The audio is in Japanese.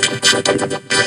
ただいま。